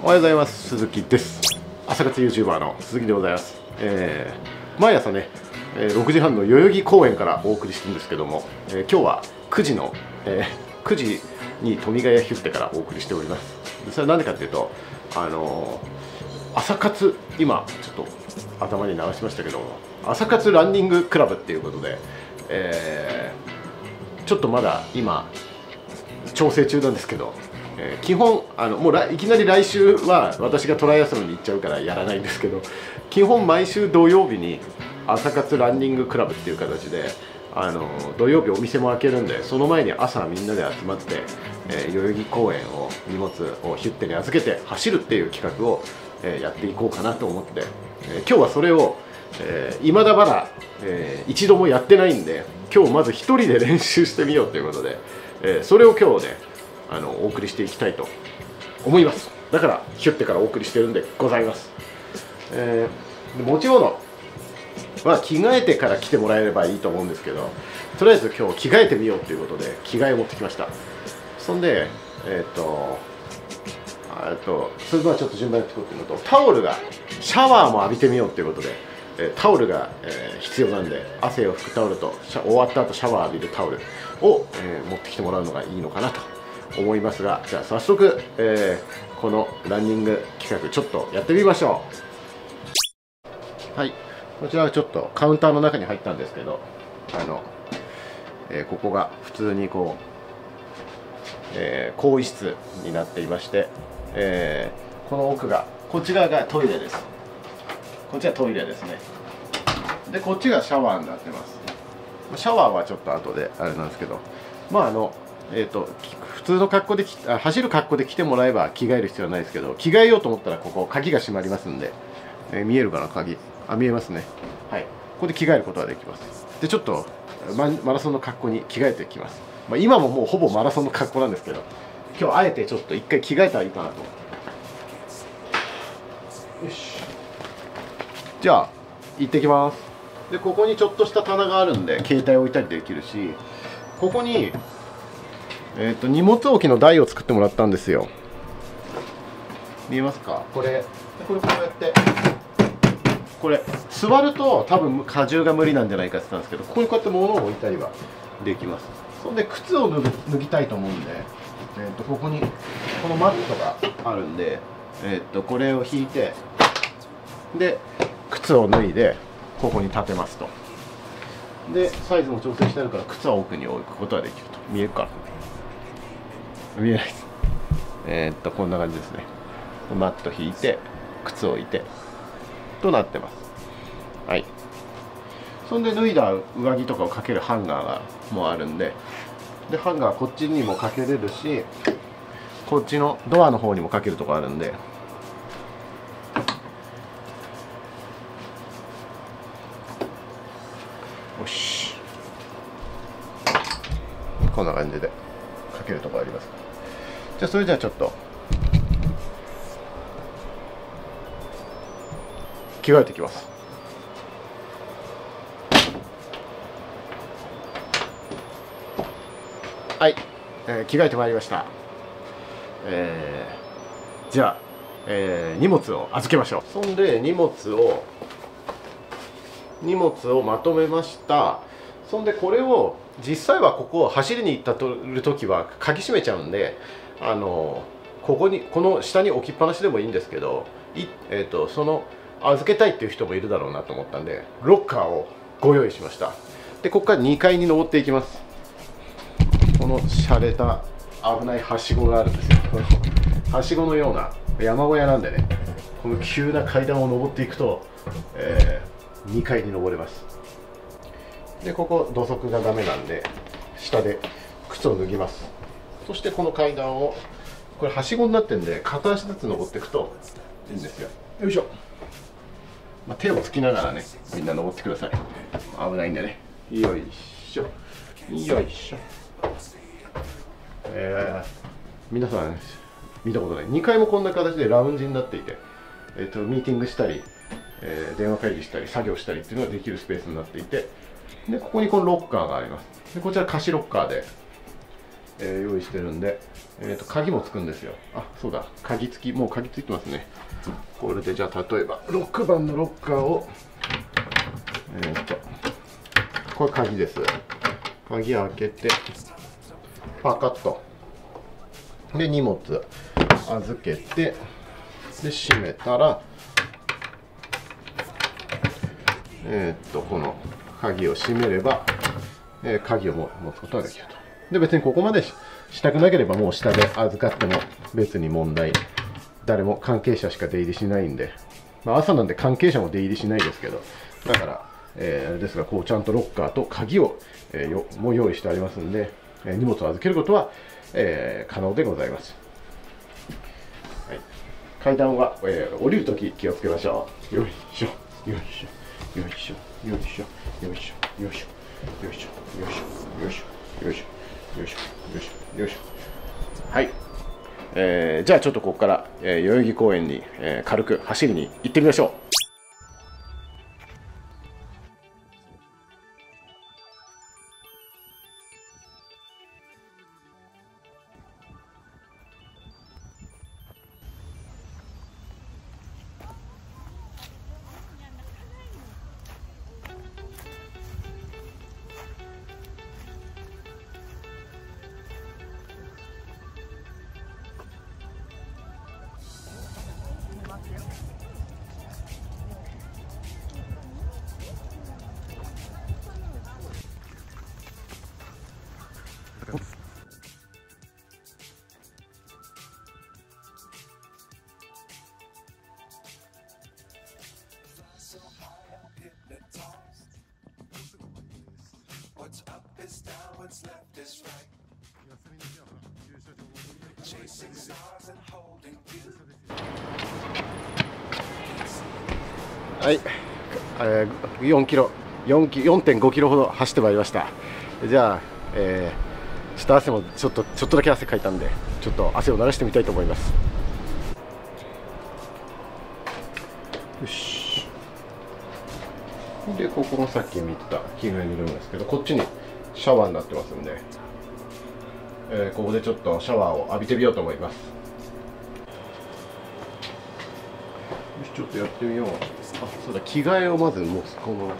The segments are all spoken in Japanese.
おはようございます。鈴木です。朝活 YouTuber の鈴木でございます、えー、毎朝ね、え、6時半の代々木公園からお送りしてるんですけども、えー、今日は9時の、えー、9時に富ヶ谷ヒュッテからお送りしております。それは何でかっていうとあの朝活今ちょっと頭に流しましたけども朝活ランニングクラブっていうことで、えー、ちょっとまだ今調整中なんですけどえー、基本あのもういきなり来週は私がトライアスロンに行っちゃうからやらないんですけど基本毎週土曜日に朝活ランニングクラブっていう形であの土曜日お店も開けるんでその前に朝みんなで集まって、えー、代々木公園を荷物をヒュッテに預けて走るっていう企画を、えー、やっていこうかなと思って、え今日はそれをえー、未だまだ、えー、一度もやってないんで今日まず1人で練習してみようということで、えー、それを今日ねあのお送りしていきたいと。思います。だからヒュッてからお送りしてるんでございます、えー、もちろんのまあ、着替えてから来てもらえればいいと思うんですけどとりあえず今日着替えてみようということで着替えを持ってきました。そんでえっ、ー、とえっとそれではちょっと順番に作ってみるとタオルがシャワーも浴びてみようということで、えタオルが、えー、必要なんで汗を拭くタオルと終わった後シャワー浴びるタオルを、えー、持ってきてもらうのがいいのかなと思いますがじゃあ早速、えー、このランニング企画ちょっとやってみましょう。はいこちらはちょっとカウンターの中に入ったんですけどあの、えー、ここが普通にこう、えー、更衣室になっていまして、えー、この奥がこっち側がトイレです。こっちはトイレですね。でこっちがシャワーになってます。シャワーはちょっと後であれなんですけどまああのえーと、普通の格好であ走る格好で来てもらえば着替える必要はないですけど着替えようと思ったらここ鍵が閉まりますんで、えー、見えるかな鍵。あ見えますね。はい。ここで着替えることができます。でちょっとママラソンの格好に着替えてきます、まあ、今ももうほぼマラソンの格好なんですけど今日あえてちょっと一回着替えたらいいかなと。よし。じゃあ行ってきます。でここにちょっとした棚があるんで携帯置いたりできるしここにえっ、ー、と荷物置きの台を作ってもらったんですよ。見えますか？これ。これこうやって。これ座ると多分荷重が無理なんじゃないかって言ったんですけどここにこうやって物を置いたりはできます。そんで靴を脱脱ぎたいと思うんで、えー、とここにこのマットがあるんで、えー、とこれを引いてで靴を脱いでここに立てますと。でサイズも調整してあるから靴は奥に置くことができると。見えるか見えないです。えー、っとこんな感じですね。マット引いて靴を置いてとなってます。はい。そんで脱いだ上着とかをかけるハンガーがもうあるんででハンガーこっちにもかけれるしこっちのドアの方にもかけるとこあるんでそれじゃあちょっと着替えてきます。はい、えー、着替えてまいりました。えー、じゃあ、えー、荷物を預けましょう。そんで荷物を荷物をまとめました。そんでこれを実際はここを走りに行ったとる時は鍵閉めちゃうんであのここにこの下に置きっぱなしでもいいんですけどい、えーと、その預けたいっていう人もいるだろうなと思ったんでロッカーをご用意しました。でここから2階に登っていきます。この洒落た危ないはしごがあるんですよ。はしごのような山小屋なんでねこの急な階段を登っていくと、えー、2階に登れます。でここ土足がダメなんで下で靴を脱ぎます。そしてこの階段をこれはしごになってるんで片足ずつ登っていくといいんですよ。よいしょ、まあ、手をつきながらねみんな登ってください。危ないんでね。よいしょ。よいしょ。えー、皆さん見たことない。2階もこんな形でラウンジになっていて、えーと、ミーティングしたり、えー、電話会議したり作業したりっていうのができるスペースになっていてでここにこのロッカーがあります。でこちら貸しロッカーでえー、用意してるんで、えーと、鍵もつくんですよ。あそうだ。鍵付き。もう鍵ついてますね。これでじゃあ例えば6番のロッカーをえっ、ー、とこれ鍵です。鍵開けてパカッと。で荷物預けてで閉めたらえー、っとこの鍵を閉めれば、えー、鍵を持つことができると。で別にここまでしたくなければもう下で預かっても別に問題誰も関係者しか出入りしないんで、まあ、朝なんで関係者も出入りしないですけど。だから、えー、ですがこうちゃんとロッカーと鍵を、えー、よも用意してありますんで、えー、荷物を預けることは、えー、可能でございます、はい、階段は、えー、降りるとき気をつけましょう。よいしょ。よいしょ。よいしょ。よいしょ。よいしょ。よいしょ。よいしょ。よいしょ。よいしょ。よいしょ。よいしょ。よいしょよいしょよいしょ。はい、えー、じゃあちょっとここから、えー、代々木公園に、えー、軽く走りに行ってみましょう。はい、えー、4キロ。4.5キロほど走ってまいりました。じゃあ、えー、ちょっと汗もちょっとちょっとだけ汗かいたんでちょっと汗を流してみたいと思います。よし。でここがさっき見た着替えのルームですけどこっちにシャワーになってますんで、えー、ここでちょっとシャワーを浴びてみようと思います。よしちょっとやってみよう。あそうだ着替えをまずもうこの。ままよ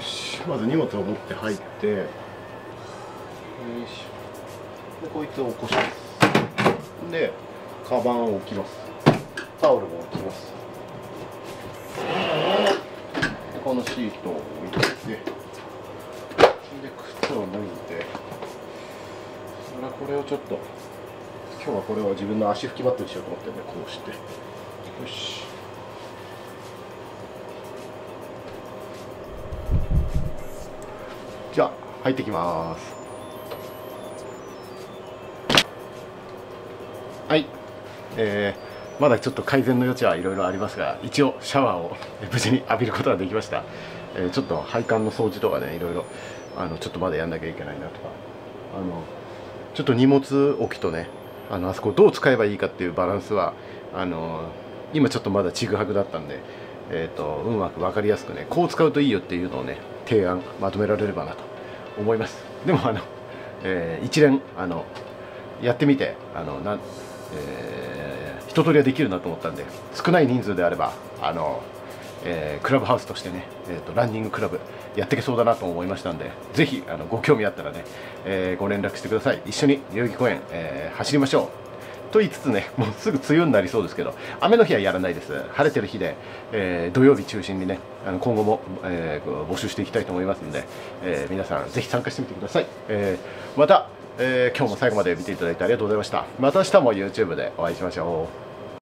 しまず荷物を持って入って。よいしょ。でこいつを起こしますでカバンを置きます。タオルも置きます。でこのシートを置いて。で靴を脱いで。それはこれをちょっと今日はこれを自分の足拭きマットにしようと思ってねこうして。よし。じゃあ入ってきます。えー、まだちょっと改善の余地はいろいろありますが一応シャワーを無事に浴びることができました、えー、ちょっと配管の掃除とかねいろいろあのちょっとまだやんなきゃいけないなとか。あのちょっと荷物置きとねあのあそこどう使えばいいかっていうバランスはあの今ちょっとまだちぐはぐだったんで、えーと、うまく分かりやすくねこう使うといいよっていうのをね提案まとめられればなと思います。でもあの、えー、一連あのやってみてあの、えー、一通りはできるなと思ったんで少ない人数であればあのえー、クラブハウスとしてね、えーと、ランニングクラブやっていけそうだなと思いましたんでぜひあのご興味あったらね、えー、ご連絡してください。一緒に代々木公園、えー、走りましょう。と言いつつねもうすぐ梅雨になりそうですけど雨の日はやらないです。晴れてる日で、え土曜日中心にねあの今後も、え募集していきたいと思いますので、え皆さんぜひ参加してみてください、えまた、え今日も最後まで見ていただいてありがとうございました。また明日も YouTube でお会いしましょう。